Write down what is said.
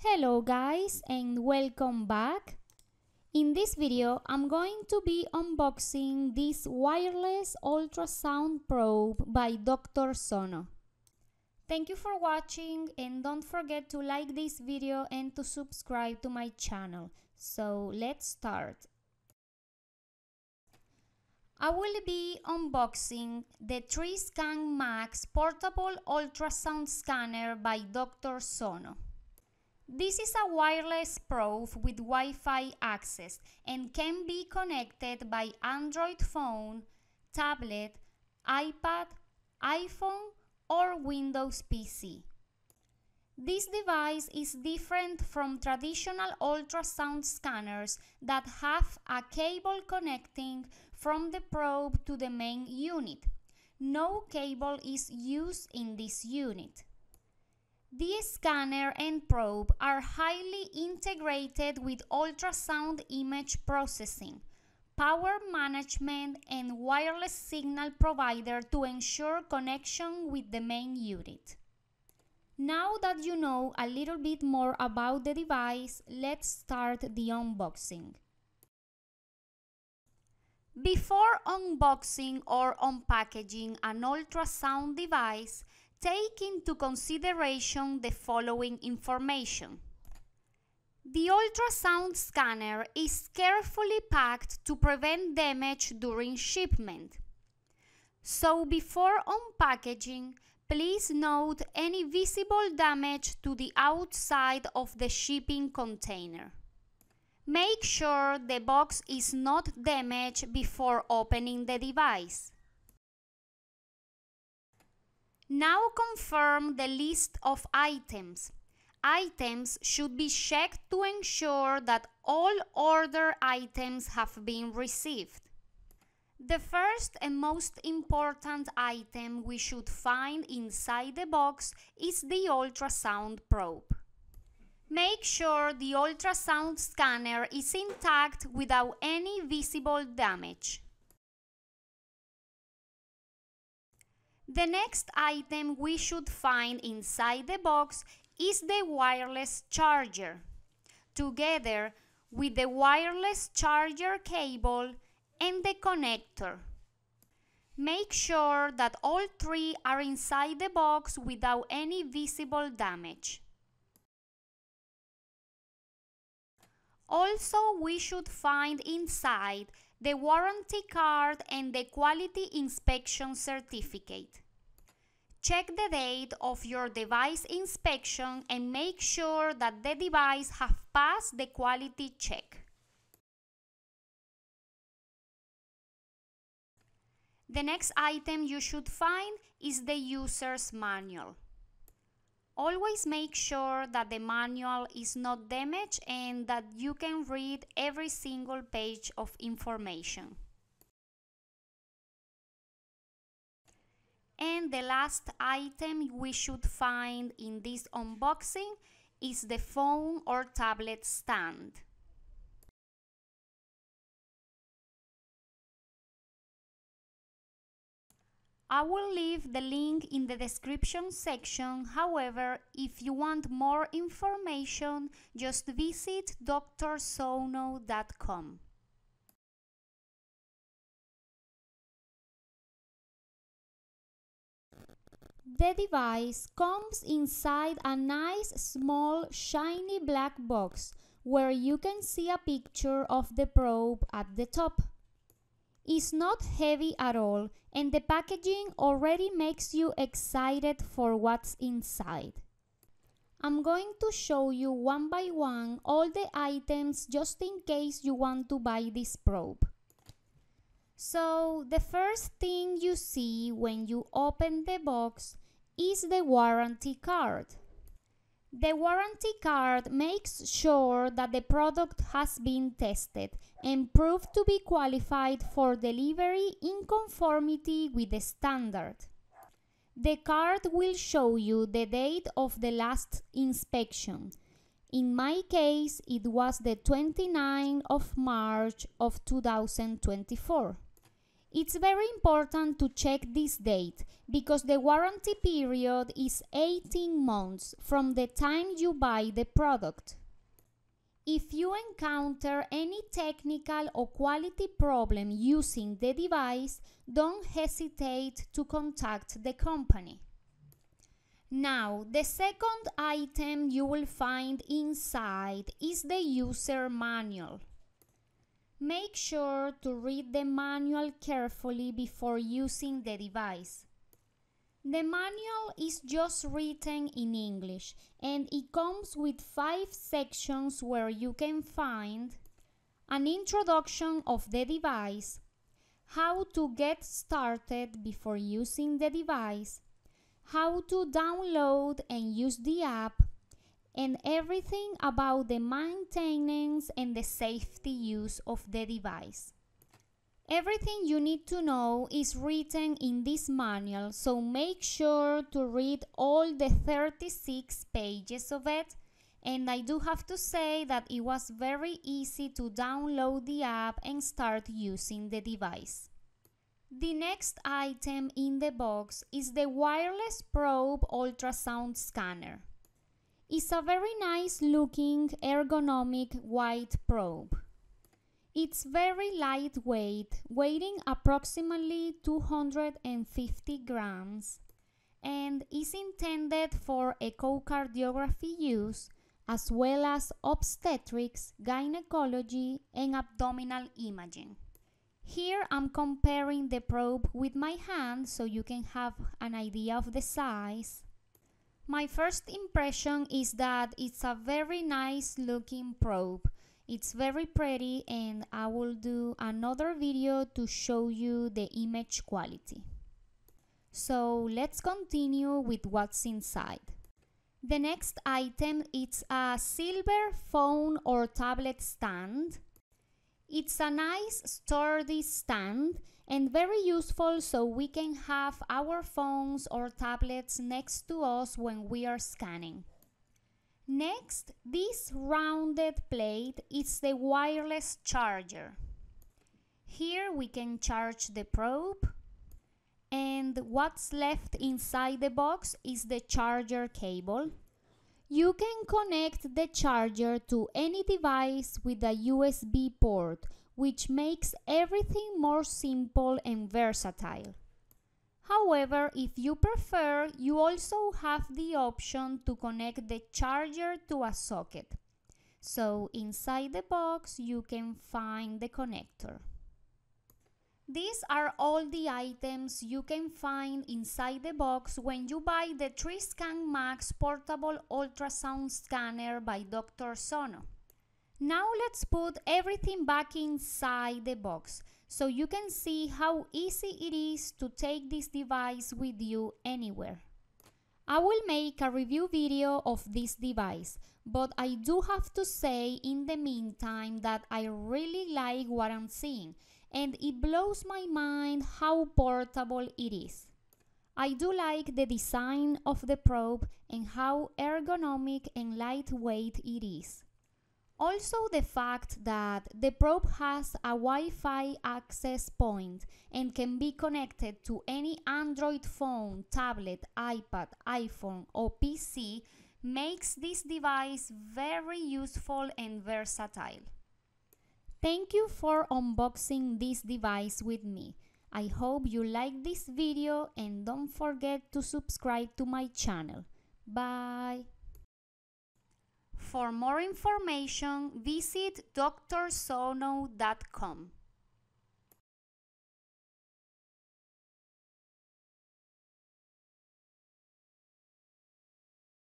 Hello guys and welcome back. In this video I'm going to be unboxing this wireless ultrasound probe by Dr. Sono. Thank you for watching and don't forget to like this video and to subscribe to my channel. So let's start. I will be unboxing the Tri-Scan Max portable ultrasound scanner by Dr. Sono. This is a wireless probe with Wi-Fi access and can be connected by Android phone, tablet, iPad, iPhone or Windows PC. This device is different from traditional ultrasound scanners that have a cable connecting from the probe to the main unit. No cable is used in this unit. The scanner and probe are highly integrated with ultrasound image processing, power management and wireless signal provider to ensure connection with the main unit. Now that you know a little bit more about the device, let's start the unboxing. Before unboxing or unpackaging an ultrasound device, take into consideration the following information. The ultrasound scanner is carefully packed to prevent damage during shipment. So before unpackaging, please note any visible damage to the outside of the shipping container. Make sure the box is not damaged before opening the device. Now confirm the list of items. Items should be checked to ensure that all order items have been received. The first and most important item we should find inside the box is the ultrasound probe. Make sure the ultrasound scanner is intact without any visible damage. The next item we should find inside the box is the wireless charger, together with the wireless charger cable and the connector. Make sure that all three are inside the box without any visible damage. Also, we should find inside the warranty card and the quality inspection certificate. Check the date of your device inspection and make sure that the device has passed the quality check. The next item you should find is the user's manual. Always make sure that the manual is not damaged and that you can read every single page of information. And the last item we should find in this unboxing is the phone or tablet stand. I will leave the link in the description section. However, if you want more information, just visit drsono.com. The device comes inside a nice small shiny black box where you can see a picture of the probe at the top is not heavy at all and the packaging already makes you excited for what's inside. I'm going to show you one by one all the items just in case you want to buy this probe. So the first thing you see when you open the box is the warranty card. The warranty card makes sure that the product has been tested and proved to be qualified for delivery in conformity with the standard. The card will show you the date of the last inspection. In my case, it was the 29th of March of 2024. It's very important to check this date because the warranty period is 18 months from the time you buy the product. If you encounter any technical or quality problem using the device, don't hesitate to contact the company. Now, the second item you will find inside is the user manual. Make sure to read the manual carefully before using the device. The manual is just written in English and it comes with five sections where you can find an introduction of the device, how to get started before using the device, how to download and use the app, and everything about the maintenance and the safety use of the device. Everything you need to know is written in this manual, so make sure to read all the 36 pages of it. And I do have to say that it was very easy to download the app and start using the device. The next item in the box is the wireless probe ultrasound scanner. It's a very nice looking ergonomic white probe. It's very lightweight, weighing approximately 250 grams, and is intended for echocardiography use as well as obstetrics, gynecology, and abdominal imaging. Here I'm comparing the probe with my hand so you can have an idea of the size. My first impression is that it's a very nice looking probe it's very pretty and I will do another video to show you the image quality. So let's continue with what's inside. The next item is a silver phone or tablet stand. It's a nice sturdy stand and very useful so we can have our phones or tablets next to us when we are scanning. Next, this rounded plate is the wireless charger. Here we can charge the probe and what's left inside the box is the charger cable. You can connect the charger to any device with a USB port, which makes everything more simple and versatile. However, if you prefer, you also have the option to connect the charger to a socket. So inside the box, you can find the connector. These are all the items you can find inside the box when you buy the Tri-Scan Max portable ultrasound scanner by Dr. Sono. Now let's put everything back inside the box so you can see how easy it is to take this device with you anywhere. I will make a review video of this device, but I do have to say in the meantime that I really like what I'm seeing and it blows my mind how portable it is. I do like the design of the probe and how ergonomic and lightweight it is. Also the fact that the probe has a Wi-Fi access point and can be connected to any Android phone, tablet, iPad, iPhone or PC makes this device very useful and versatile. Thank you for unboxing this device with me. I hope you like this video and don't forget to subscribe to my channel. Bye! For more information, visit drsono.com.